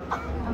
you